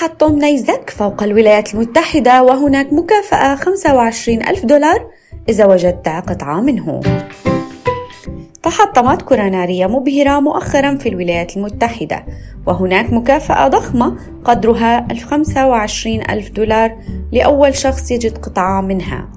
تحطم نيزك فوق الولايات المتحدة وهناك مكافأة 25 ألف دولار إذا وجدت قطعة منه. تحطمت كرة نارية مبهرة مؤخرا في الولايات المتحدة وهناك مكافأة ضخمة قدرها 25 ألف دولار لأول شخص يجد قطعة منها.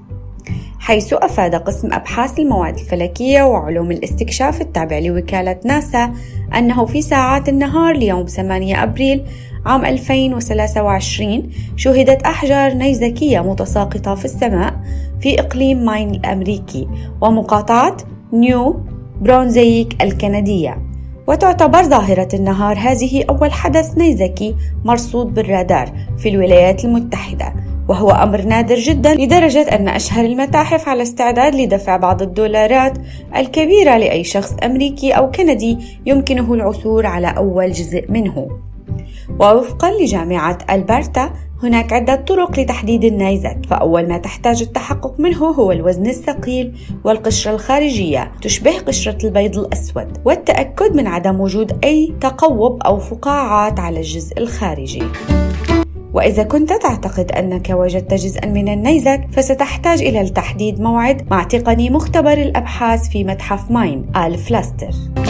حيث أفاد قسم أبحاث المواد الفلكية وعلوم الاستكشاف التابع لوكالة ناسا أنه في ساعات النهار ليوم 8 أبريل عام 2023 شوهدت أحجار نيزكية متساقطة في السماء في إقليم ماين الأمريكي ومقاطعة نيو برونزويك الكندية. وتعتبر ظاهرة النهار هذه أول حدث نيزكي مرصود بالرادار في الولايات المتحدة وهو أمر نادر جدا لدرجة أن أشهر المتاحف على استعداد لدفع بعض الدولارات الكبيرة لأي شخص أمريكي أو كندي يمكنه العثور على أول جزء منه. ووفقا لجامعة ألبرتا هناك عدة طرق لتحديد النيزك فأول ما تحتاج التحقق منه هو الوزن الثقيل والقشرة الخارجية تشبه قشرة البيض الأسود والتأكد من عدم وجود أي تقوب أو فقاعات على الجزء الخارجي. وإذا كنت تعتقد أنك وجدت جزءا من النيزك فستحتاج إلى التحديد موعد مع تقني مختبر الأبحاث في متحف ماين آل فلاستر.